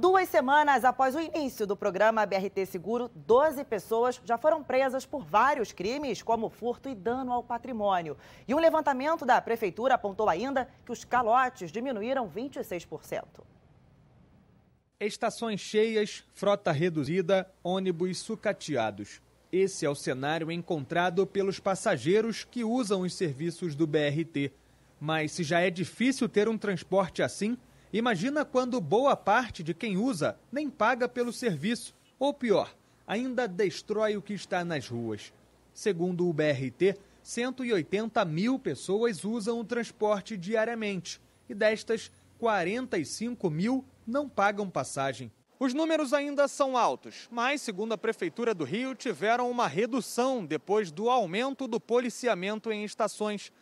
Duas semanas após o início do programa BRT Seguro, 12 pessoas já foram presas por vários crimes, como furto e dano ao patrimônio. E um levantamento da Prefeitura apontou ainda que os calotes diminuíram 26%. Estações cheias, frota reduzida, ônibus sucateados. Esse é o cenário encontrado pelos passageiros que usam os serviços do BRT. Mas se já é difícil ter um transporte assim, Imagina quando boa parte de quem usa nem paga pelo serviço, ou pior, ainda destrói o que está nas ruas. Segundo o BRT, 180 mil pessoas usam o transporte diariamente e destas, 45 mil não pagam passagem. Os números ainda são altos, mas, segundo a Prefeitura do Rio, tiveram uma redução depois do aumento do policiamento em estações.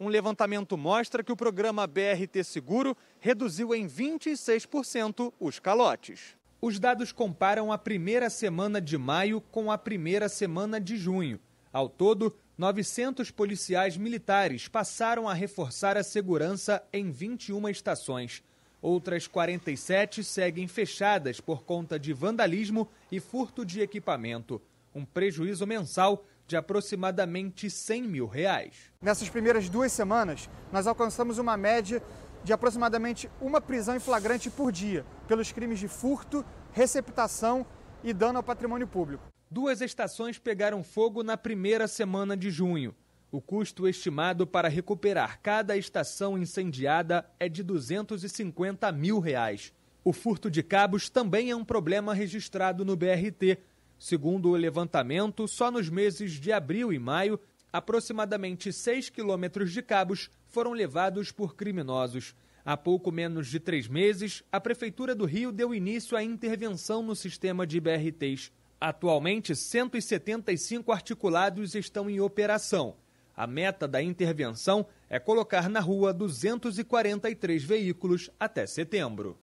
Um levantamento mostra que o programa BRT Seguro reduziu em 26% os calotes. Os dados comparam a primeira semana de maio com a primeira semana de junho. Ao todo, 900 policiais militares passaram a reforçar a segurança em 21 estações. Outras 47 seguem fechadas por conta de vandalismo e furto de equipamento. Um prejuízo mensal de aproximadamente 100 mil reais. Nessas primeiras duas semanas, nós alcançamos uma média de aproximadamente uma prisão em flagrante por dia, pelos crimes de furto, receptação e dano ao patrimônio público. Duas estações pegaram fogo na primeira semana de junho. O custo estimado para recuperar cada estação incendiada é de 250 mil reais. O furto de cabos também é um problema registrado no BRT, Segundo o levantamento, só nos meses de abril e maio, aproximadamente 6 quilômetros de cabos foram levados por criminosos. Há pouco menos de três meses, a Prefeitura do Rio deu início à intervenção no sistema de BRTs. Atualmente, 175 articulados estão em operação. A meta da intervenção é colocar na rua 243 veículos até setembro.